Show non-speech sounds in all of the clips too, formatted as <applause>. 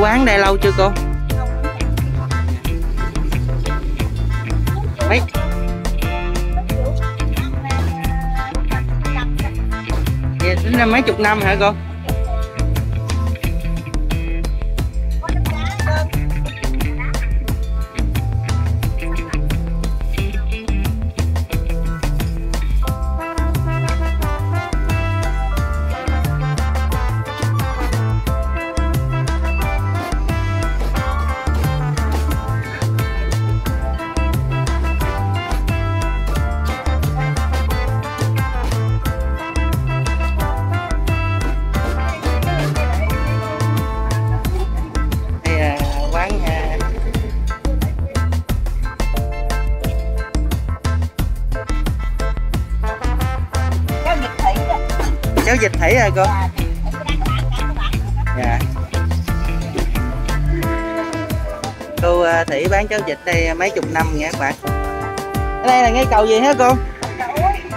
Cô bán đây lâu chưa cô? Mấy? Vậy tính ra mấy chục năm hả cô? Thấy rồi cô Dạ, cô à, thủy bán cháo dịch đây mấy chục năm nha các bạn. Ở đây là ngay cầu gì hả cô?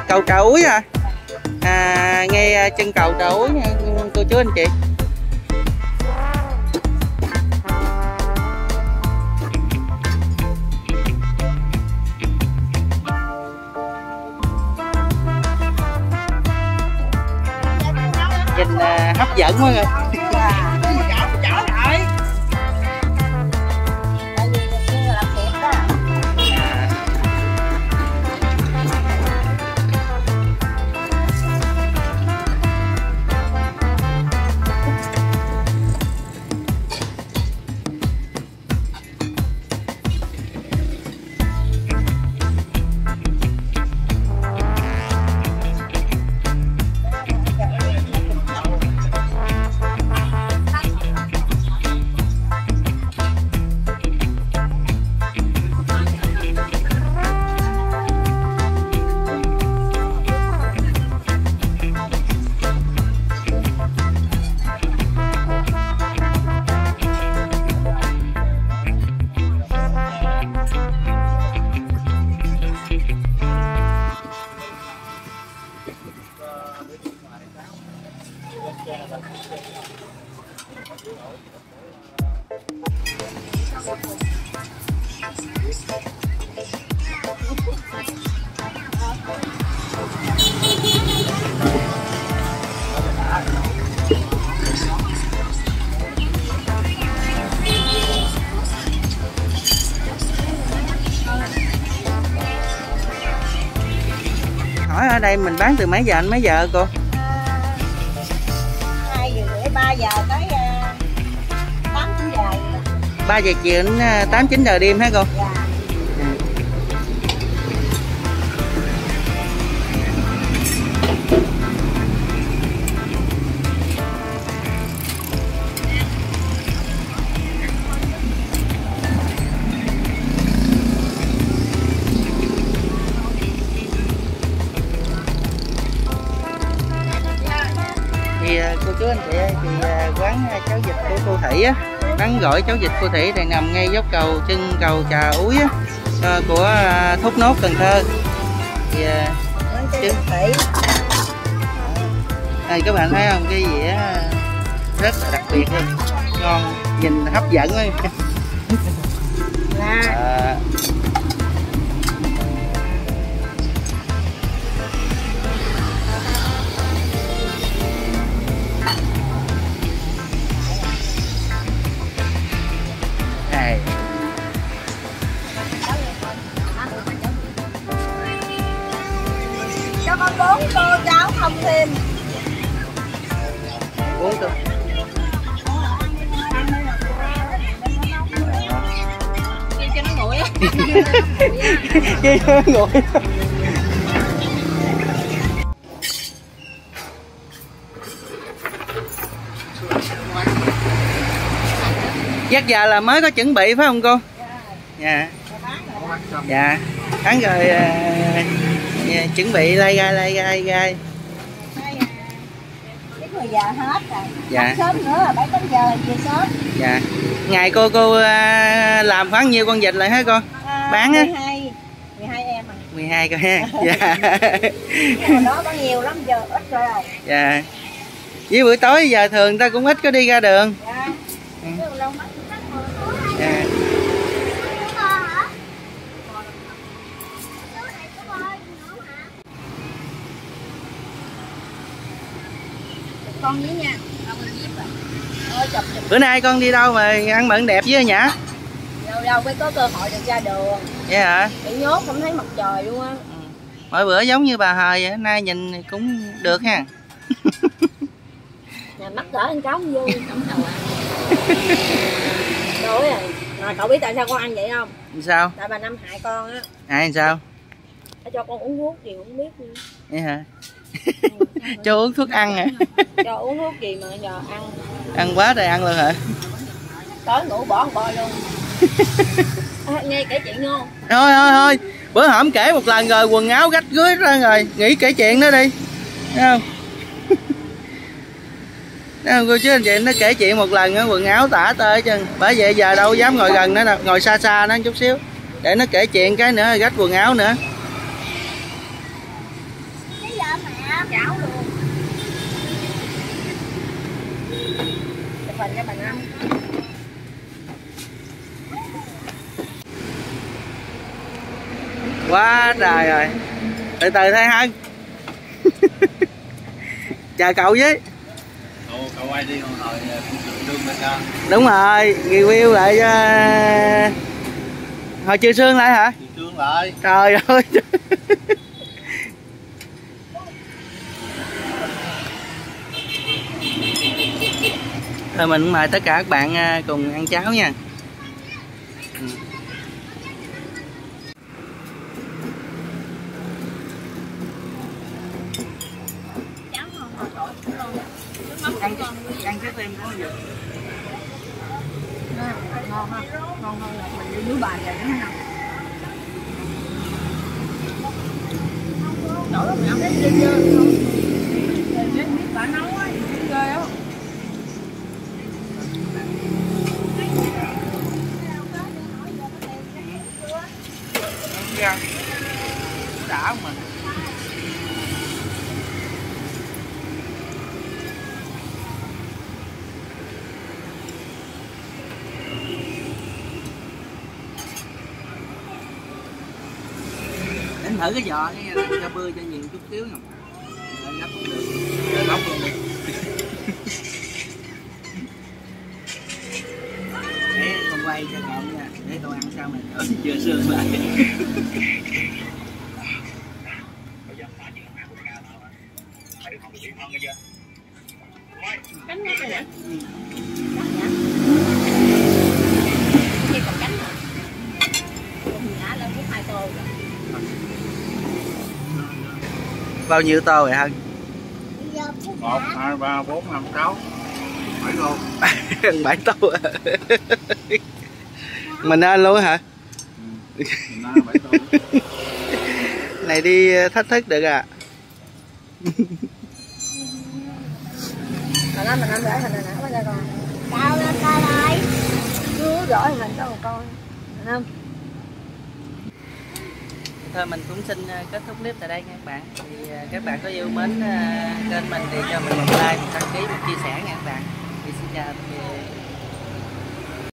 Cầu trà úi à à ngay chân cầu trà úi nha cô chú anh chị. Hấp dẫn quá rồi hỏi ở đây mình bán từ mấy giờ anh mấy giờ cô? Giờ ba tới ờ, tám chín giờ. 3 giờ chiều đến à, 8 9 giờ đêm hả cô? Dạ quán à, cháo vịt của cô Thủy á. Bán gọi cháo vịt cô Thủy thì nằm ngay dốc cầu chân cầu trà úi á à, của à, thốt nốt Cần Thơ. Thì Chứ- đây các bạn thấy không? Cái dĩa rất là đặc biệt luôn. Ngon nhìn hấp dẫn à, cho con bốn cô cháu không thêm. Bốn tô cho nó nguội á. <laughs> Chứ ngồi. Dắt giờ là mới có chuẩn bị phải không cô? Dạ. Dạ. Tháng rồi dạ, chuẩn bị lai gai lai gai gai Cái giờ hết rồi. Dạ. Sớm nữa là 7 8 giờ về sớm. dạ ngày cô cô à, làm khoảng nhiêu con vịt lại hả cô À, Bán á? 12 12 em à. 12 coi ha <laughs> dạ Hồi đó có nhiều lắm giờ ít rồi. dạ với buổi tối giờ thường ta cũng ít có đi ra đường Dạ. Dạ. Con với nha. Chụp bữa nay con đi đâu mà ăn bận đẹp với nhã đâu đâu mới có cơ hội được ra đường. vậy hả Bị nhốt không thấy mặt trời luôn á. mỗi bữa giống như bà hời vậy nay nhìn cũng được ha <laughs> Nhà mắt đỡ ăn cống vô cắm đầu ăn. Đối rồi. Rồi cậu biết tại sao con ăn vậy không? sao Tại bà Năm hại con á. ai sao Nó cho con uống thuốc gì cũng biết nữa. vậy hả cho uống thuốc ăn hả cho uống thuốc gì mà giờ ăn? Ăn quá trời ăn luôn hả? Tối ngủ bỏ bôi luôn. <laughs> À, nghe kể chuyện không thôi thôi thôi. Bữa hổm kể một lần rồi quần áo rách rưới ra rồi. Nghĩ kể chuyện đó đi. Thấy không? Không? Cô chú anh chị nó kể chuyện một lần á quần áo tả tơi chân bởi vậy giờ đâu dám ngồi gần nó đâu. Ngồi xa xa nó chút xíu. Để nó kể chuyện cái nữa rách quần áo nữa chảo luôn hình cho bà năm quá trời rồi. Từ từ thôi hân. <laughs> Chờ cậu với. Ồ, cậu quay đi còn hồi đương lên ra đúng rồi review lại cho hồi trừ xương lại hả? Trương lại. Trời ơi thôi mình mời tất cả các bạn à, cùng ăn cháo nha. Ăn ăn ăn cái tim có gì ngon ha. Ngon hơn là mình đi núi bài vậy đúng ha nổi đó mình ăn cái dơ chưa không biết biết bà nấu á ghê á ăn đã không mình đánh thử cái giò nghe cho bươi cho nhiều chút xíu nè. Rồi cũng được Rồi bóc luôn đi để con quay cho gọn nha để cậu ăn sao mà cậu chưa xương lại cánh nó kìa Cái còn cánh rồi Mình đã lên cái hai tô rồi bao nhiêu tô vậy hân? Một hai ba bốn năm sáu. Bảy luôn. Ăn <laughs> bảy tô. Mình ăn luôn hả? Mình ăn tô này đi thách thức được à? Mà nó mình ăn rửa hình này nè, con Đâu lên ta đây Cứ rõ hình cho một con Thấy không? thôi mình cũng xin ờ, kết thúc clip tại đây nha các bạn. Thì ờ, các bạn có yêu mến ờ, kênh mình thì cho mình một like một đăng ký một chia sẻ nha các bạn. Thì xin chào tạm biệt